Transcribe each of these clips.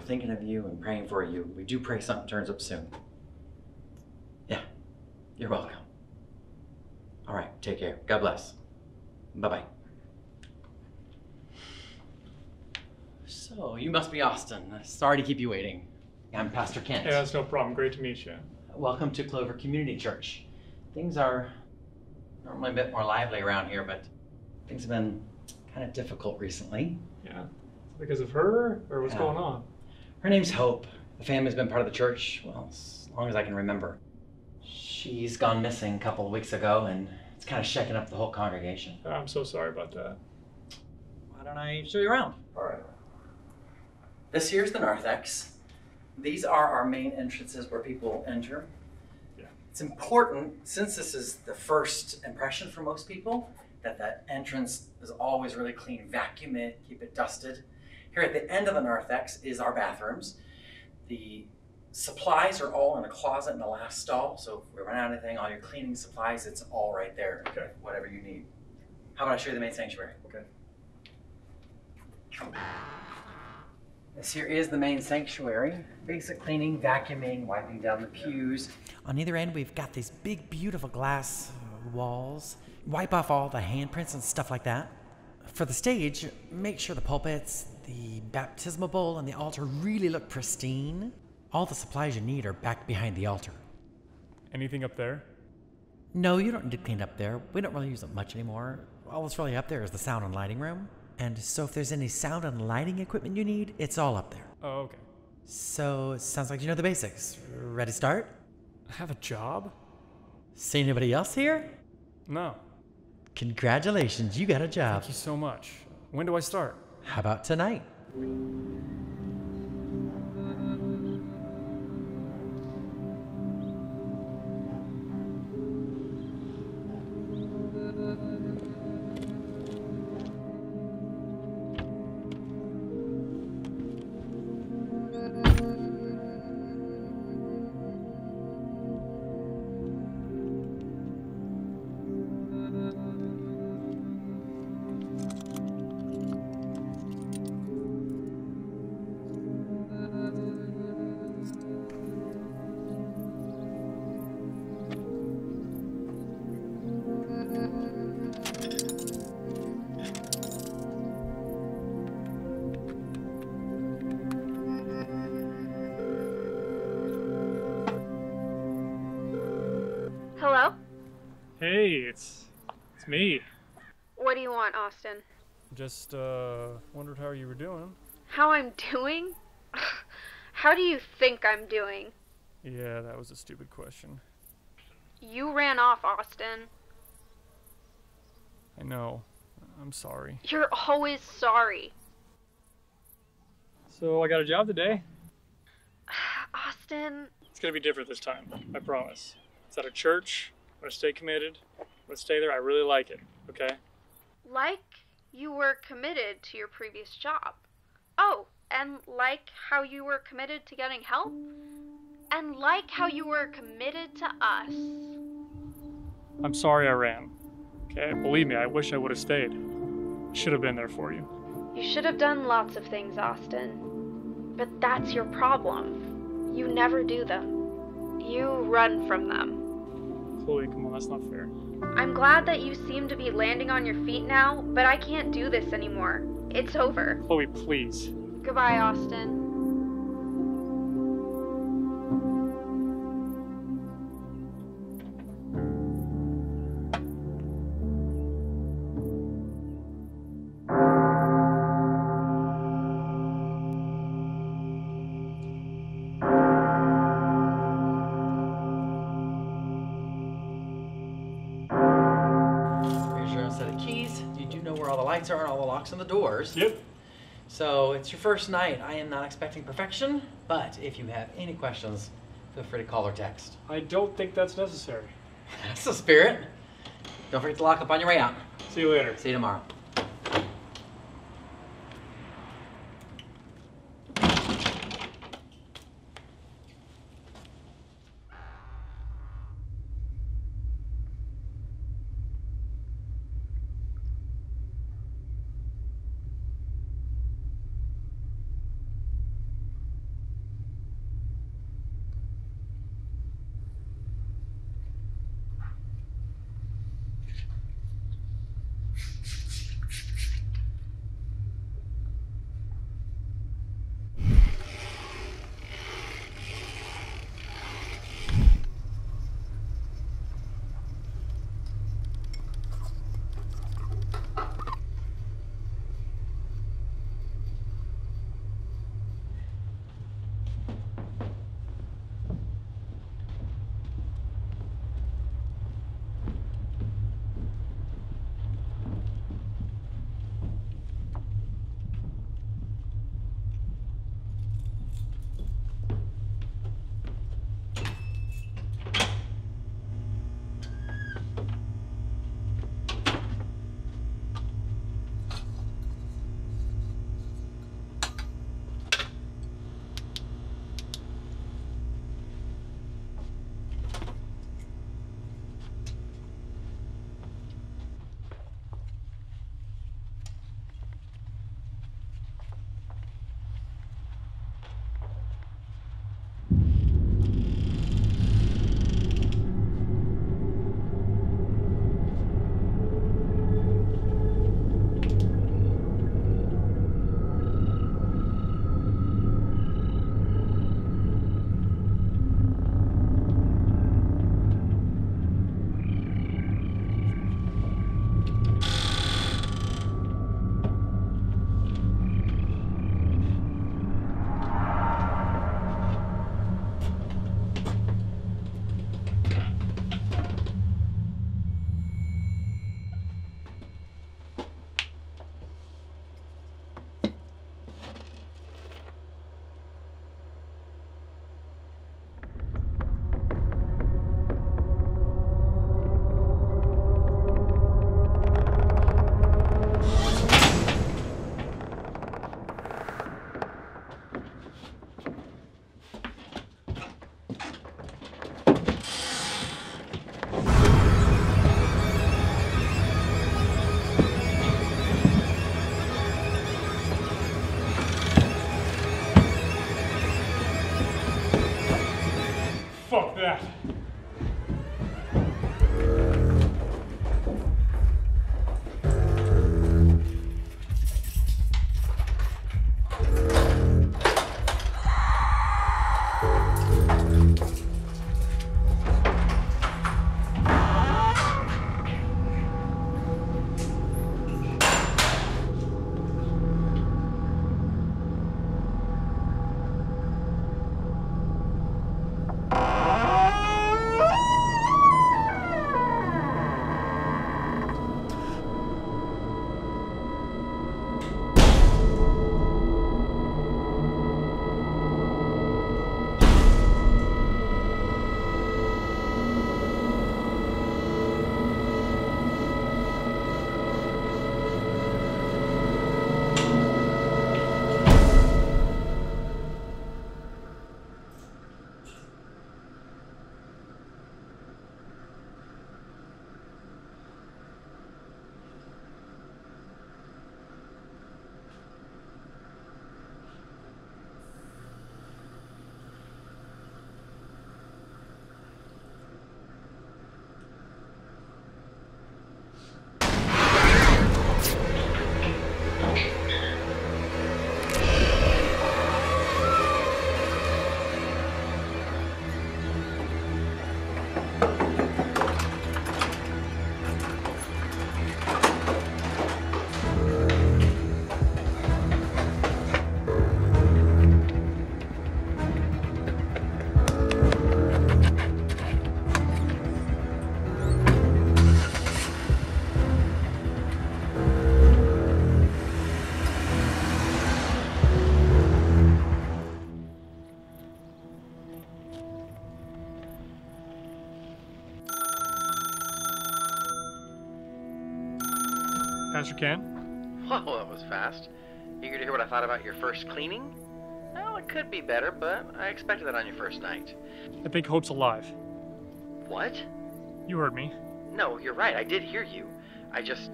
we're thinking of you and praying for you. We do pray something turns up soon. Yeah, you're welcome. All right, take care. God bless. Bye bye. So, you must be Austin. Sorry to keep you waiting. I'm Pastor Kent. Yeah, that's no problem. Great to meet you. Welcome to Clover Community Church. Things are normally a bit more lively around here, but things have been kind of difficult recently. Yeah. Because of her, or what's Yeah. going on? Her name's Hope. The family's been part of the church, well, as long as I can remember. She's gone missing a couple of weeks ago, and it's kind of shaking up the whole congregation. Oh, I'm so sorry about that. Why don't I show you around? All right. This here's the narthex. These are our main entrances where people enter. Yeah. It's important, since this is the first impression for most people, that that entrance is always really clean. Vacuum it, keep it dusted. Here at the end of the narthex is our bathrooms. The supplies are all in a closet in the last stall, so if we run out of anything, all your cleaning supplies, it's all right there. Okay. Whatever you need. How about I show you the main sanctuary? Okay. This here is the main sanctuary. Basic cleaning, vacuuming, wiping down the pews. On either end, we've got these big, beautiful glass uh, walls. Wipe off all the handprints and stuff like that. For the stage, make sure the pulpits, the baptismal bowl, and the altar really look pristine. All the supplies you need are back behind the altar. Anything up there? No, you don't need to clean up there. We don't really use it much anymore. All that's really up there is the sound and lighting room. And so if there's any sound and lighting equipment you need, it's all up there. Oh, okay. So it sounds like you know the basics. Ready to start? I have a job? See anybody else here? No. Congratulations, you got a job. Thank you so much. When do I start? How about tonight? Hey, it's it's me. What do you want, Austin? Just uh wondered how you were doing. How I'm doing? How do you think I'm doing? Yeah, that was a stupid question. You ran off, Austin. I know. I'm sorry. You're always sorry. So I got a job today. Austin, It's gonna be different this time. I promise. It's at a church. I'm gonna stay committed. Gonna stay there. I really like it. Okay. like you were committed to your previous job. Oh, and like how you were committed to getting help. And like how you were committed to us. I'm sorry I ran. Okay. Believe me, I wish I would have stayed. Should have been there for you. You should have done lots of things, Austin. But that's your problem. You never do them. You run from them. Chloe, come on, that's not fair. I'm glad that you seem to be landing on your feet now, but I can't do this anymore. It's over. Chloe, please. Goodbye, Austin. Lights are on, all the locks on the doors. Yep. So it's your first night. I am not expecting perfection, but if you have any questions, feel free to call or text. I don't think that's necessary. That's the spirit. Don't forget to lock up on your way out. See you later. See you tomorrow. Kent? Whoa, oh, that was fast. Eager to hear what I thought about your first cleaning? Well, it could be better, but I expected that on your first night. I think Hope's alive. What? You heard me. No, you're right. I did hear you. I just.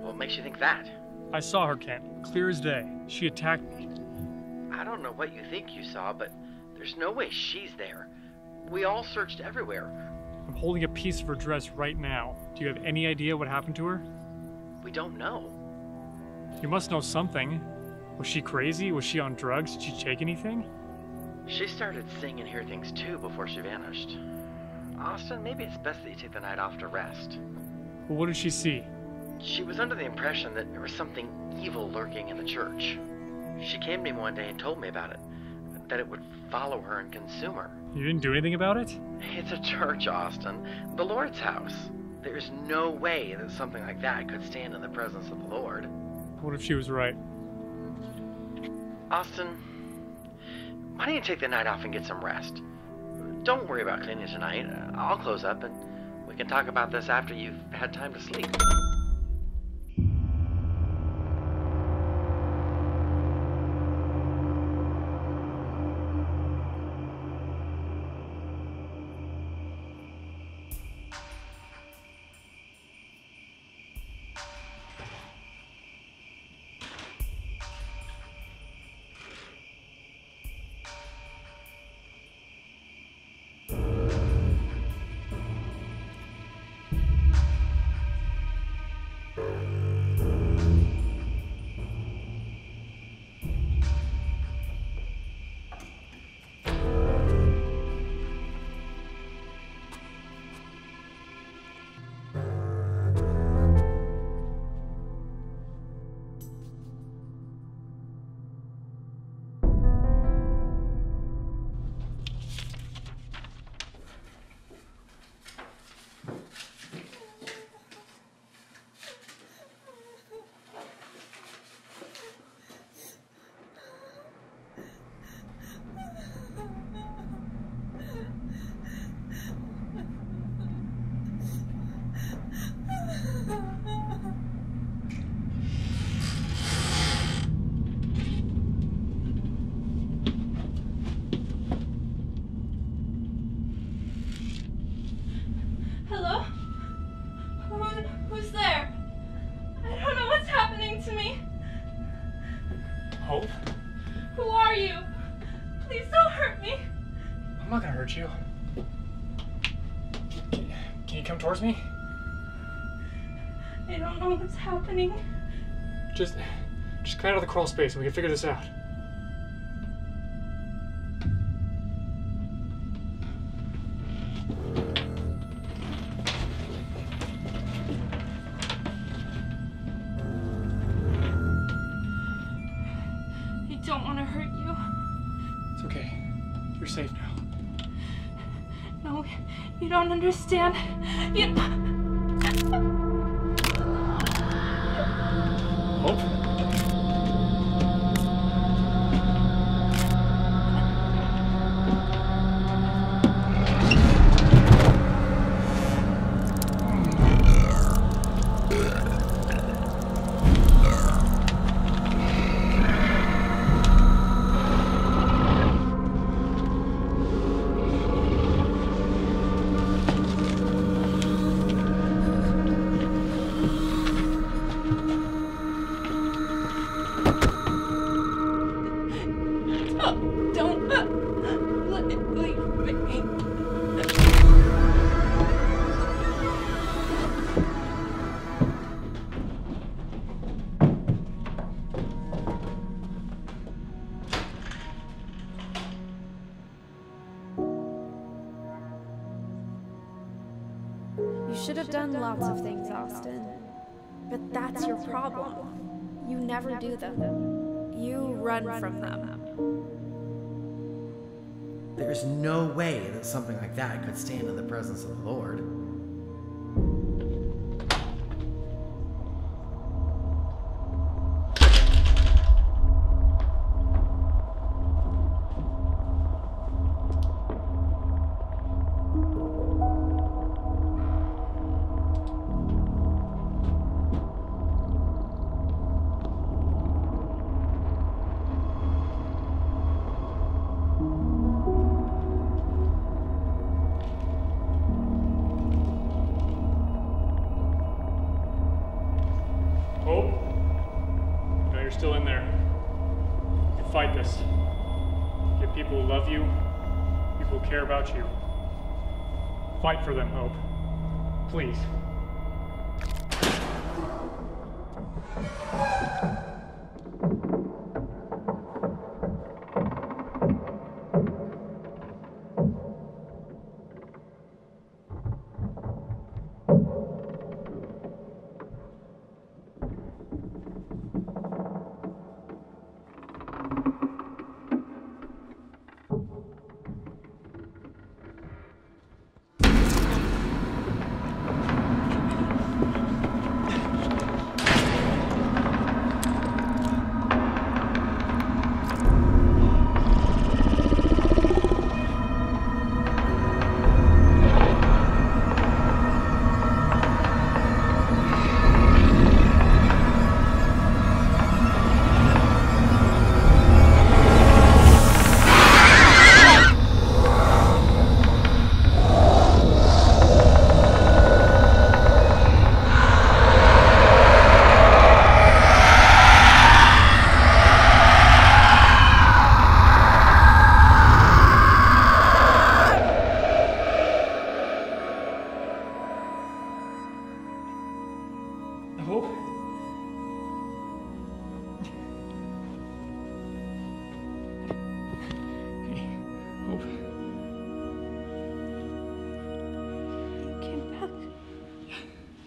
What makes you think that? I saw her, Kent. Clear as day. She attacked me. I don't know what you think you saw, but there's no way she's there. We all searched everywhere. I'm holding a piece of her dress right now. Do you have any idea what happened to her? We don't know. You must know something. Was she crazy? Was she on drugs? Did she take anything? She started seeing and hear things too before she vanished. Austin, maybe it's best that you take the night off to rest. Well, what did she see? She was under the impression that there was something evil lurking in the church. She came to me one day and told me about it. That it would follow her and consume her. You didn't do anything about it? It's a church, Austin. The Lord's house. There's no way that something like that could stand in the presence of the Lord. What if she was right? Austin, why don't you take the night off and get some rest? Don't worry about cleaning tonight. I'll close up and we can talk about this after you've had time to sleep. Hope? Who are you? Please don't hurt me. I'm not gonna hurt you. Can, can you come towards me? I don't know what's happening. Just, just come out of the crawl space and we can figure this out. Understand. You. Hope? Don't, uh, leave me. You should have done lots of things, Austin. But that's your problem. You never do them. You run from them. There's no way that something like that could stand in the presence of the Lord. Care about you. Fight for them, Hope. Please.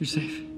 You're safe.